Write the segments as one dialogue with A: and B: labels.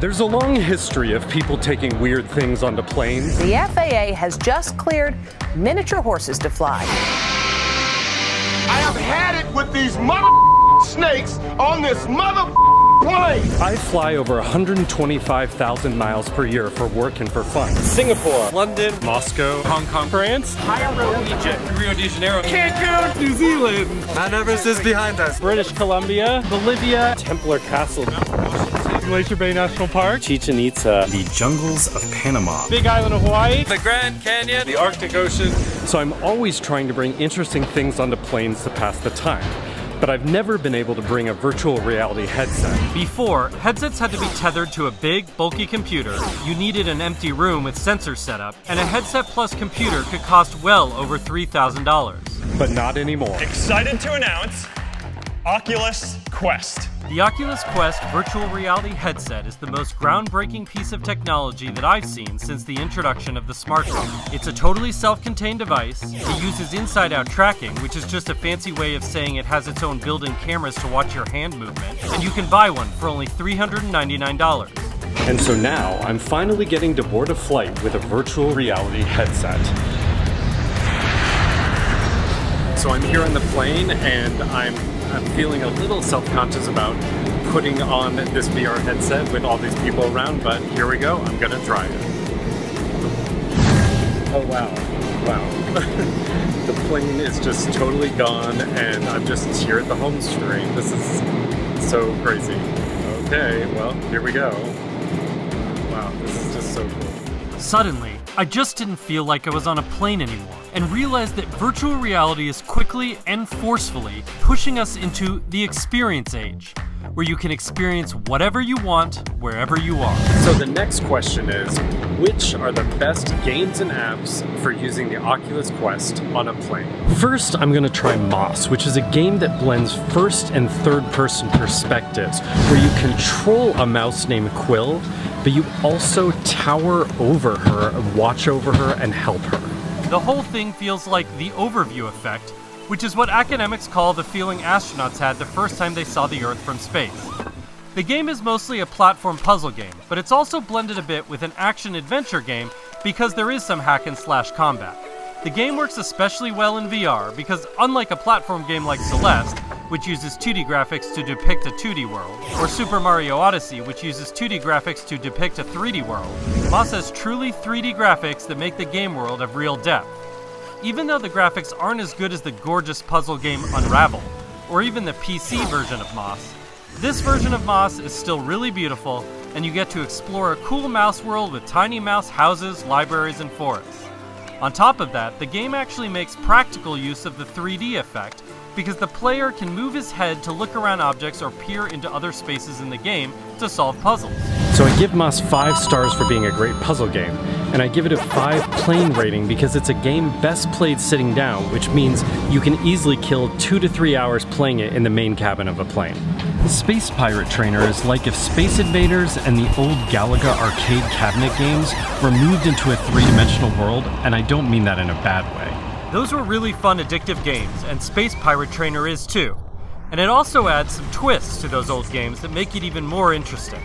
A: There's a long history of people taking weird things onto planes.
B: The FAA has just cleared miniature horses to fly.
C: I have had it with these mother snakes on this mother plane.
A: I fly over 125,000 miles per year for work and for fun.
D: Singapore, London, Moscow, Hong Kong, France,
E: Cairo, Egypt,
D: Rio de Janeiro,
E: Cancun, New Zealand,
D: Mount Everest is behind us,
E: British Columbia, Bolivia,
D: Templar Castle,
E: Glacier Bay National Park,
D: Chichen Itza,
F: the jungles of Panama,
E: Big Island of Hawaii,
D: the Grand Canyon, the Arctic Ocean.
A: So I'm always trying to bring interesting things onto planes to pass the time but I've never been able to bring a virtual reality headset.
G: Before, headsets had to be tethered to a big, bulky computer, you needed an empty room with sensors set up, and a headset plus computer could cost well over $3,000.
A: But not anymore.
H: Excited to announce Oculus Quest.
G: The Oculus Quest virtual reality headset is the most groundbreaking piece of technology that I've seen since the introduction of the smartphone. It's a totally self-contained device, it uses inside-out tracking, which is just a fancy way of saying it has its own built-in cameras to watch your hand movement, and you can buy one for only $399.
A: And so now, I'm finally getting to board a flight with a virtual reality headset. So I'm here on the plane and I'm I'm feeling a little self-conscious about putting on this VR headset with all these people around, but here we go, I'm gonna try it. Oh wow, wow. the plane is just totally gone and I'm just here at the home screen. This is so crazy. Okay, well, here we go. Wow, this is just so cool.
G: Suddenly, I just didn't feel like I was on a plane anymore and realized that virtual reality is quickly and forcefully pushing us into the experience age, where you can experience whatever you want, wherever you are.
A: So the next question is, which are the best games and apps for using the Oculus Quest on a plane? First, I'm gonna try Moss, which is a game that blends first and third person perspectives, where you control a mouse named Quill, but you also tower over her, watch over her, and help her.
G: The whole thing feels like the overview effect, which is what academics call the feeling astronauts had the first time they saw the Earth from space. The game is mostly a platform puzzle game, but it's also blended a bit with an action adventure game because there is some hack and slash combat. The game works especially well in VR because, unlike a platform game like Celeste, which uses 2D graphics to depict a 2D world, or Super Mario Odyssey, which uses 2D graphics to depict a 3D world, Moss has truly 3D graphics that make the game world of real depth. Even though the graphics aren't as good as the gorgeous puzzle game Unravel, or even the PC version of Moss, this version of Moss is still really beautiful, and you get to explore a cool mouse world with tiny mouse houses, libraries, and forests. On top of that, the game actually makes practical use of the 3D effect, because the player can move his head to look around objects or peer into other spaces in the game to solve puzzles.
A: So I give Moss 5 stars for being a great puzzle game, and I give it a 5 plane rating because it's a game best played sitting down, which means you can easily kill 2 to 3 hours playing it in the main cabin of a plane. Space Pirate Trainer is like if Space Invaders and the old Galaga arcade cabinet games were moved into a three-dimensional world, and I don't mean that in a bad way.
G: Those were really fun, addictive games, and Space Pirate Trainer is too. And it also adds some twists to those old games that make it even more interesting.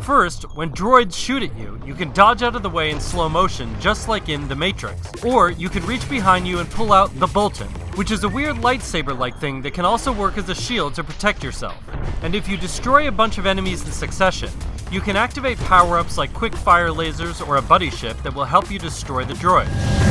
G: First, when droids shoot at you, you can dodge out of the way in slow motion, just like in The Matrix. Or you can reach behind you and pull out the Bolton, which is a weird lightsaber like thing that can also work as a shield to protect yourself. And if you destroy a bunch of enemies in succession, you can activate power-ups like quick fire lasers or a buddy ship that will help you destroy the droid.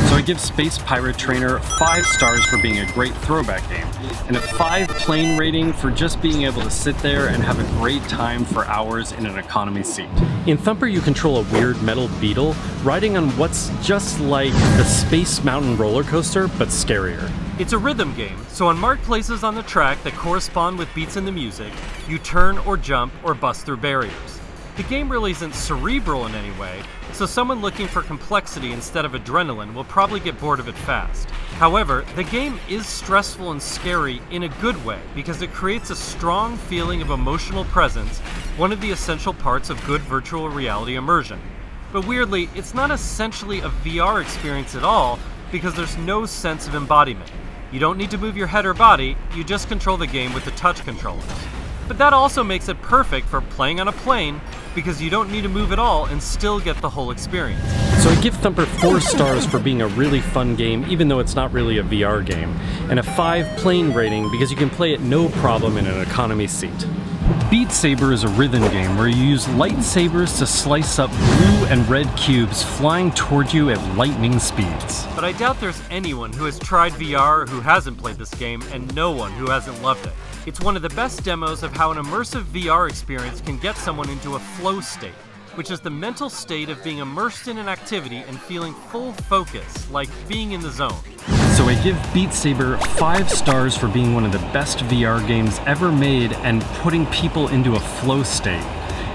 A: So I give Space Pirate Trainer 5 stars for being a great throwback game, and a 5 plane rating for just being able to sit there and have a great time for hours in an economy seat. In Thumper you control a weird metal beetle riding on what's just like the Space Mountain roller coaster, but scarier.
G: It's a rhythm game, so on marked places on the track that correspond with beats in the music, you turn or jump or bust through barriers. The game really isn't cerebral in any way, so someone looking for complexity instead of adrenaline will probably get bored of it fast. However, the game is stressful and scary in a good way because it creates a strong feeling of emotional presence, one of the essential parts of good virtual reality immersion. But weirdly, it's not essentially a VR experience at all because there's no sense of embodiment. You don't need to move your head or body, you just control the game with the touch controllers. But that also makes it perfect for playing on a plane because you don't need to move at all and still get the whole experience.
A: So I give Thumper 4 stars for being a really fun game, even though it's not really a VR game, and a 5 plane rating because you can play it no problem in an economy seat. Beat Saber is a rhythm game where you use lightsabers to slice up blue and red cubes flying toward you at lightning speeds.
G: But I doubt there's anyone who has tried VR who hasn't played this game, and no one who hasn't loved it. It's one of the best demos of how an immersive VR experience can get someone into a flow state, which is the mental state of being immersed in an activity and feeling full focus, like being in the zone.
A: So I give Beat Saber 5 stars for being one of the best VR games ever made and putting people into a flow state.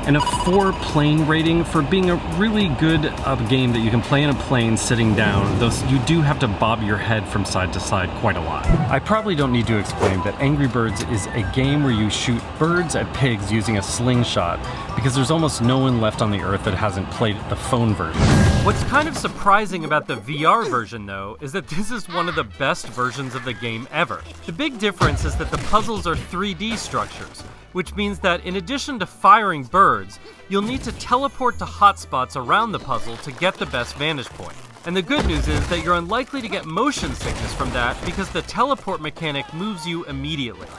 A: And a 4 plane rating for being a really good uh, game that you can play in a plane sitting down, though you do have to bob your head from side to side quite a lot. I probably don't need to explain that Angry Birds is a game where you shoot birds at pigs using a slingshot, because there's almost no one left on the earth that hasn't played the phone version.
G: What's kind of surprising about the VR version, though, is that this is one of the best versions of the game ever. The big difference is that the puzzles are 3D structures, which means that in addition to firing birds, you'll need to teleport to hotspots around the puzzle to get the best vantage point. And the good news is that you're unlikely to get motion sickness from that because the teleport mechanic moves you immediately.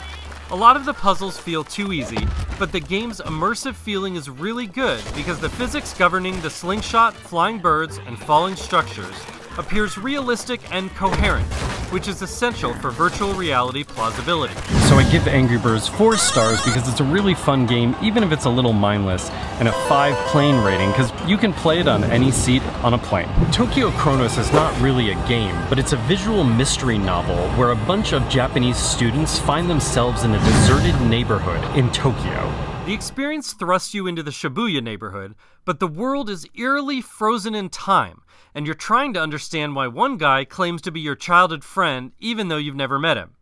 G: A lot of the puzzles feel too easy, but the game's immersive feeling is really good because the physics governing the slingshot, flying birds, and falling structures appears realistic and coherent, which is essential for virtual reality plausibility.
A: So I give Angry Birds 4 stars because it's a really fun game, even if it's a little mindless, and a 5 plane rating because you can play it on any seat on a plane. Tokyo Chronos is not really a game, but it's a visual mystery novel where a bunch of Japanese students find themselves in a deserted neighborhood in Tokyo.
G: The experience thrusts you into the Shibuya neighborhood, but the world is eerily frozen in time, and you're trying to understand why one guy claims to be your childhood friend even though you've never met him.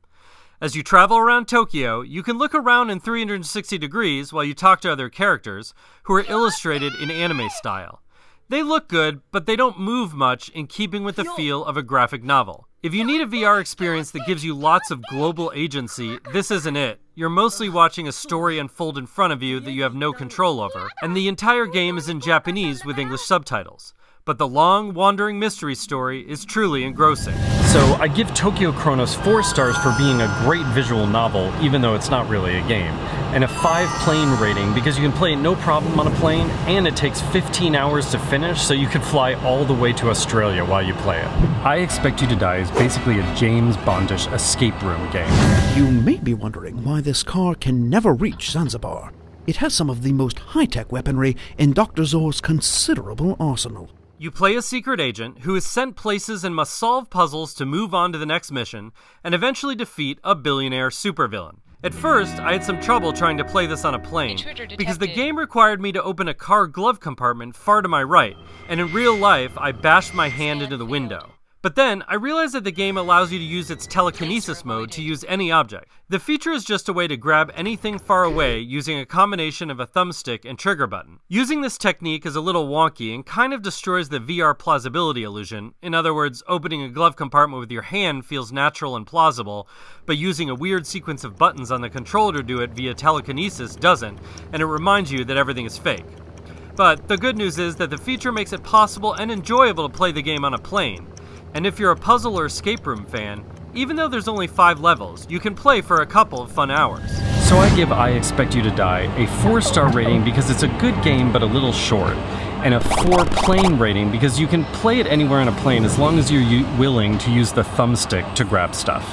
G: As you travel around Tokyo, you can look around in 360 degrees while you talk to other characters, who are illustrated in anime style. They look good, but they don't move much in keeping with the feel of a graphic novel. If you need a VR experience that gives you lots of global agency, this isn't it. You're mostly watching a story unfold in front of you that you have no control over, and the entire game is in Japanese with English subtitles. But the long, wandering mystery story is truly engrossing.
A: So I give Tokyo Chronos 4 stars for being a great visual novel, even though it's not really a game, and a 5 plane rating because you can play it no problem on a plane, and it takes 15 hours to finish, so you could fly all the way to Australia while you play it. I Expect You to Die is basically a James Bondish escape room game.
I: You may be wondering why this car can never reach Zanzibar. It has some of the most high-tech weaponry in Dr. Zor's considerable arsenal.
G: You play a secret agent who is sent places and must solve puzzles to move on to the next mission and eventually defeat a billionaire supervillain. At first, I had some trouble trying to play this on a plane because the game required me to open a car glove compartment far to my right, and in real life, I bashed my hand into the window. But then, I realized that the game allows you to use its telekinesis mode to use any object. The feature is just a way to grab anything far away using a combination of a thumbstick and trigger button. Using this technique is a little wonky and kind of destroys the VR plausibility illusion. In other words, opening a glove compartment with your hand feels natural and plausible, but using a weird sequence of buttons on the controller to do it via telekinesis doesn't, and it reminds you that everything is fake. But the good news is that the feature makes it possible and enjoyable to play the game on a plane. And if you're a puzzle or escape room fan, even though there's only five levels, you can play for a couple of fun hours.
A: So I give I Expect You to Die a 4 star rating because it's a good game but a little short, and a 4 plane rating because you can play it anywhere on a plane as long as you're willing to use the thumbstick to grab stuff.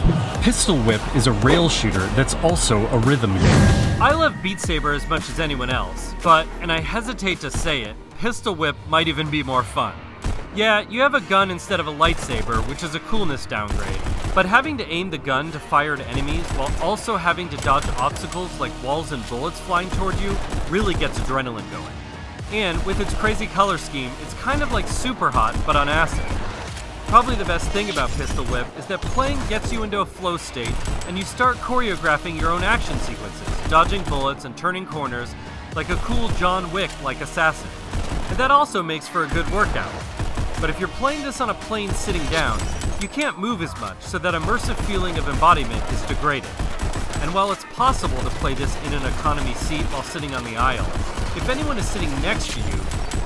A: Pistol Whip is a rail shooter that's also a rhythm game.
G: I love Beat Saber as much as anyone else, but, and I hesitate to say it, Pistol Whip might even be more fun. Yeah, you have a gun instead of a lightsaber, which is a coolness downgrade, but having to aim the gun to fire at enemies while also having to dodge obstacles like walls and bullets flying toward you really gets adrenaline going. And with its crazy color scheme, it's kind of like Super Hot, but on acid. Probably the best thing about Pistol Whip is that playing gets you into a flow state, and you start choreographing your own action sequences, dodging bullets and turning corners like a cool John Wick like assassin. And that also makes for a good workout. But if you're playing this on a plane sitting down, you can't move as much, so that immersive feeling of embodiment is degraded. And while it's possible to play this in an economy seat while sitting on the aisle, if anyone is sitting next to you,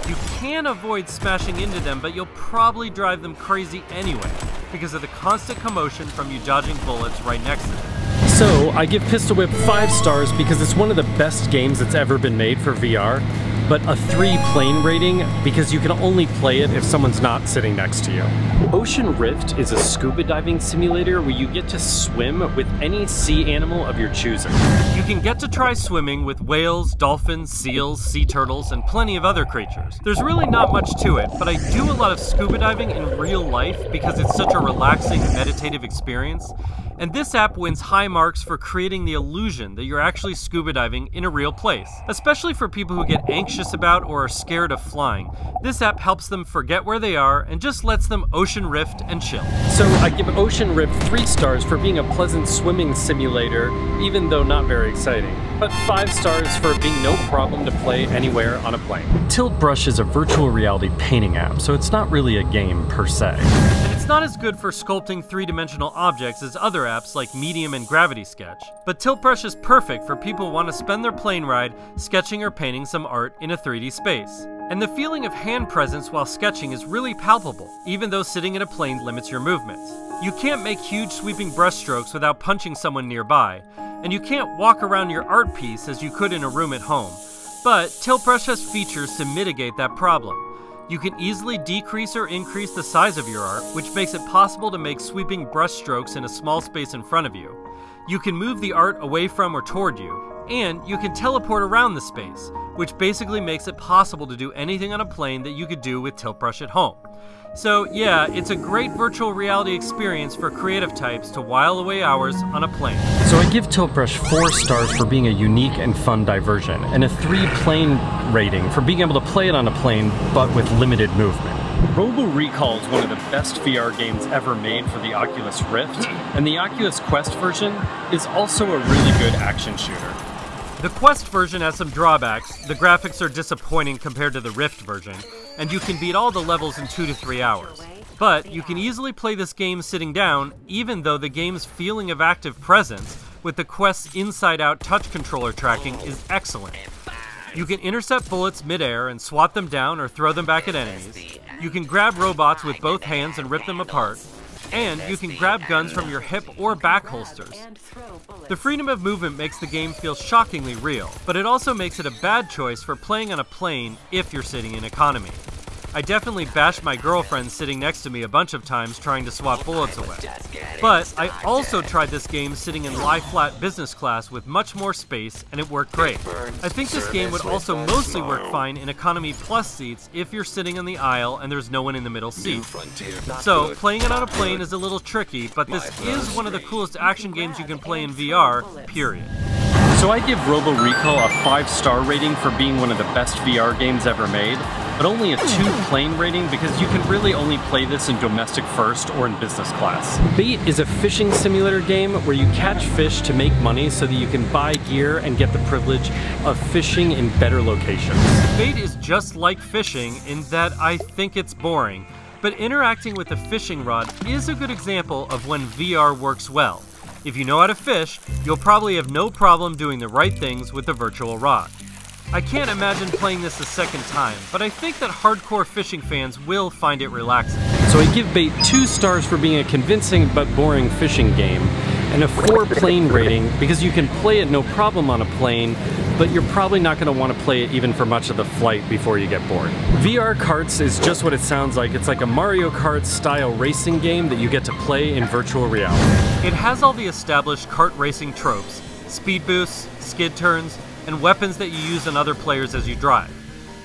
G: you can avoid smashing into them, but you'll probably drive them crazy anyway because of the constant commotion from you dodging bullets right next to them.
A: So, I give Pistol Whip 5 stars because it's one of the best games that's ever been made for VR, but a 3 plane rating because you can only play it if someone's not sitting next to you. Ocean Rift is a scuba diving simulator where you get to swim with any sea animal of your choosing.
G: You can get to try swimming with whales, dolphins, seals, sea turtles, and plenty of other creatures. There's really not much to it, but I do a lot of scuba diving in real life because it's such a relaxing, meditative experience. And this app wins high marks for creating the illusion that you're actually scuba diving in a real place. Especially for people who get anxious about or are scared of flying, this app helps them forget where they are and just lets them ocean rift and chill.
A: So I give Ocean Rift 3 stars for being a pleasant swimming simulator, even though not very exciting. But 5 stars for being no problem to play anywhere on a plane. Tilt Brush is a virtual reality painting app, so it's not really a game per se.
G: It's not as good for sculpting three-dimensional objects as other apps like Medium and Gravity Sketch, but Tilt Brush is perfect for people who want to spend their plane ride sketching or painting some art in a 3D space. And the feeling of hand presence while sketching is really palpable, even though sitting in a plane limits your movements. You can't make huge sweeping brushstrokes without punching someone nearby, and you can't walk around your art piece as you could in a room at home. But Tilt Brush has features to mitigate that problem. You can easily decrease or increase the size of your art, which makes it possible to make sweeping brushstrokes in a small space in front of you. You can move the art away from or toward you, and you can teleport around the space, which basically makes it possible to do anything on a plane that you could do with Tilt Brush at home. So, yeah, it's a great virtual reality experience for creative types to while away hours on a plane.
A: So I give Tilt Brush 4 stars for being a unique and fun diversion, and a 3 plane rating for being able to play it on a plane but with limited movement. Robo Recall is one of the best VR games ever made for the Oculus Rift, and the Oculus Quest version is also a really good action shooter.
G: The Quest version has some drawbacks. The graphics are disappointing compared to the Rift version, and you can beat all the levels in 2 to 3 hours. But you can easily play this game sitting down, even though the game's feeling of active presence with the Quest's inside out touch controller tracking is excellent. You can intercept bullets midair and swat them down or throw them back at enemies. You can grab robots with both hands and rip them apart. And you can grab guns from your hip or back holsters. The freedom of movement makes the game feel shockingly real, but it also makes it a bad choice for playing on a plane if you're sitting in economy. I definitely bashed my girlfriend sitting next to me a bunch of times trying to swap bullets away. But I also tried this game sitting in lie flat business class with much more space, and it worked great. I think this game would also mostly work fine in economy plus seats if you're sitting in the aisle and there's no one in the middle seat. So, playing it on a plane is a little tricky, but this is one of the coolest action games you can play in VR, period.
A: So I give Robo Recall a 5 star rating for being one of the best VR games ever made, but only a 2 plane rating because you can really only play this in domestic first or in business class. Bait is a fishing simulator game where you catch fish to make money so that you can buy gear and get the privilege of fishing in better locations.
G: Bait is just like fishing in that I think it's boring, but interacting with a fishing rod is a good example of when VR works well. If you know how to fish, you'll probably have no problem doing the right things with the virtual rod. I can't imagine playing this a second time, but I think that hardcore fishing fans will find it relaxing.
A: So I give Bait 2 stars for being a convincing but boring fishing game, and a 4 plane rating because you can play it no problem on a plane, but you're probably not going to want to play it even for much of the flight before you get bored. VR Karts is just what it sounds like. It's like a Mario Kart style racing game that you get to play in virtual reality.
G: It has all the established kart racing tropes speed boosts, skid turns, and weapons that you use on other players as you drive.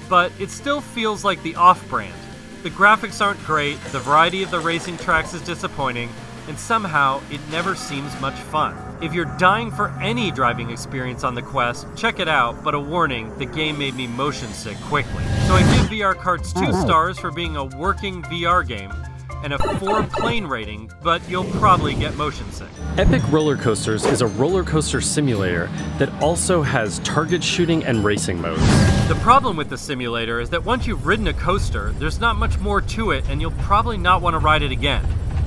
G: But it still feels like the off brand. The graphics aren't great, the variety of the racing tracks is disappointing, and somehow it never seems much fun. If you're dying for any driving experience on the Quest, check it out, but a warning, the game made me motion sick quickly. So I give VR Karts 2 mm-hmm. stars for being a working VR game, and a 4 plane rating, but you'll probably get motion sick.
A: Epic Roller Coasters is a roller coaster simulator that also has target shooting and racing modes.
G: The problem with the simulator is that once you've ridden a coaster, there's not much more to it and you'll probably not want to ride it again.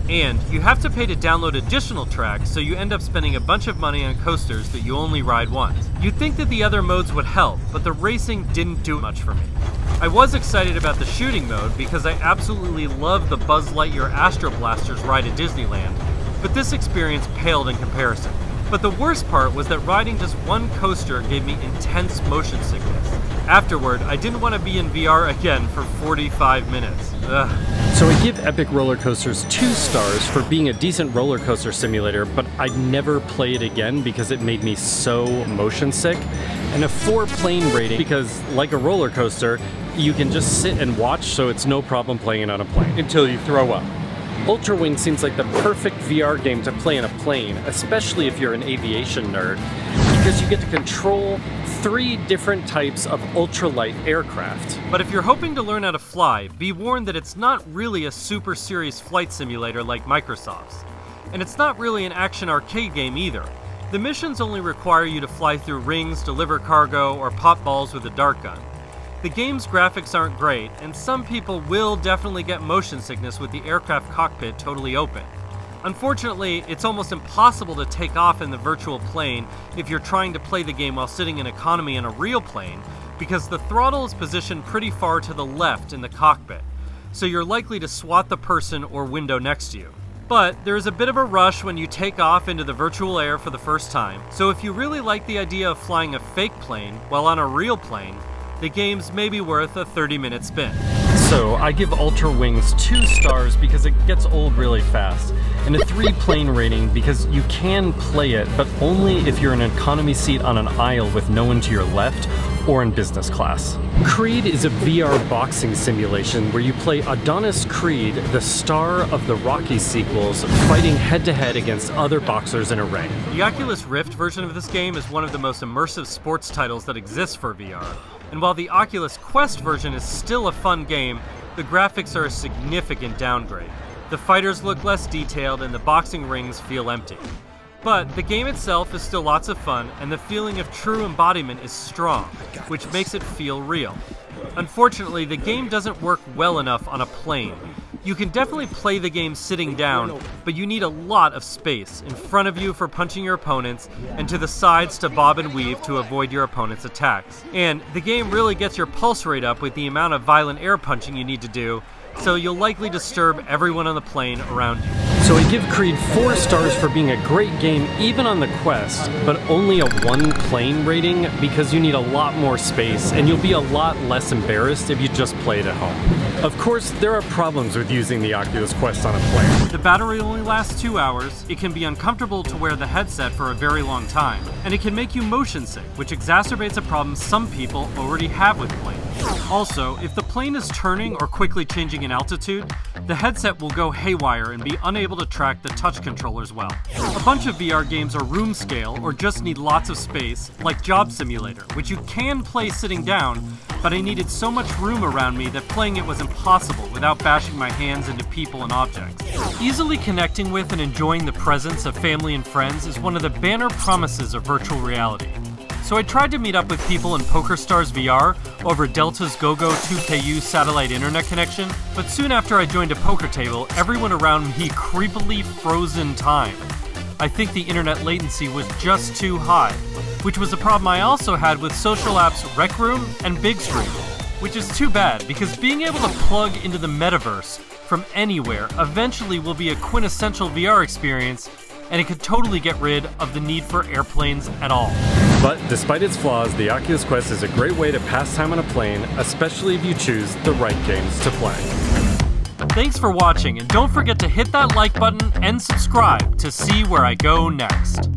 G: And you have to pay to download additional tracks, so you end up spending a bunch of money on coasters that you only ride once. You'd think that the other modes would help, but the racing didn't do much for me. I was excited about the shooting mode because I absolutely love the Buzz Lightyear Astro Blasters ride at Disneyland, but this experience paled in comparison. But the worst part was that riding just one coaster gave me intense motion sickness. Afterward, I didn't want to be in VR again for 45 minutes. Ugh.
A: So I give Epic Roller Coasters two stars for being a decent roller coaster simulator, but I'd never play it again because it made me so motion sick. And a four plane rating because, like a roller coaster, you can just sit and watch, so it's no problem playing it on a plane until you throw up. Ultra Wing seems like the perfect VR game to play in a plane, especially if you're an aviation nerd, because you get to control three different types of ultralight aircraft.
G: But if you're hoping to learn how to fly, be warned that it's not really a super serious flight simulator like Microsoft's. And it's not really an action arcade game either. The missions only require you to fly through rings, deliver cargo, or pop balls with a dart gun. The game's graphics aren't great, and some people will definitely get motion sickness with the aircraft cockpit totally open. Unfortunately, it's almost impossible to take off in the virtual plane if you're trying to play the game while sitting in economy in a real plane, because the throttle is positioned pretty far to the left in the cockpit, so you're likely to swat the person or window next to you. But there is a bit of a rush when you take off into the virtual air for the first time, so if you really like the idea of flying a fake plane while on a real plane, the game's maybe worth a 30 minute spin.
A: So I give Ultrawings two stars because it gets old really fast, and a three plane rating because you can play it, but only if you're in an economy seat on an aisle with no one to your left or in business class. Creed is a VR boxing simulation where you play Adonis Creed, the star of the Rocky sequels, fighting head to head against other boxers in a ring.
G: The Oculus Rift version of this game is one of the most immersive sports titles that exists for VR. And while the Oculus Quest version is still a fun game, the graphics are a significant downgrade. The fighters look less detailed and the boxing rings feel empty. But the game itself is still lots of fun, and the feeling of true embodiment is strong, which makes it feel real. Unfortunately, the game doesn't work well enough on a plane. You can definitely play the game sitting down, but you need a lot of space in front of you for punching your opponents, and to the sides to bob and weave to avoid your opponent's attacks. And the game really gets your pulse rate up with the amount of violent air punching you need to do, so you'll likely disturb everyone on the plane around you.
A: So I give Creed 4 stars for being a great game even on the Quest, but only a 1 plane rating because you need a lot more space and you'll be a lot less embarrassed if you just play it at home. Of course, there are problems with using the Oculus Quest on a plane.
G: The battery only lasts two hours, it can be uncomfortable to wear the headset for a very long time, and it can make you motion sick, which exacerbates a problem some people already have with planes. Also, if the plane is turning or quickly changing in altitude, the headset will go haywire and be unable to track the touch controllers well. A bunch of VR games are room scale or just need lots of space, like Job Simulator, which you can play sitting down, but I needed so much room around me that playing it was impossible without bashing my hands into people and objects. Easily connecting with and enjoying the presence of family and friends is one of the banner promises of virtual reality. So I tried to meet up with people in PokerStars VR over Delta's GoGo 2KU satellite internet connection, but soon after I joined a poker table, everyone around me creepily froze in time. I think the internet latency was just too high, which was a problem I also had with social apps Rec Room and Bigscreen, which is too bad because being able to plug into the metaverse from anywhere eventually will be a quintessential VR experience and it could totally get rid of the need for airplanes at all.
A: But despite its flaws, the Oculus Quest is a great way to pass time on a plane, especially if you choose the right games to play.
G: Thanks for watching, and don't forget to hit that like button and subscribe to see where I go next.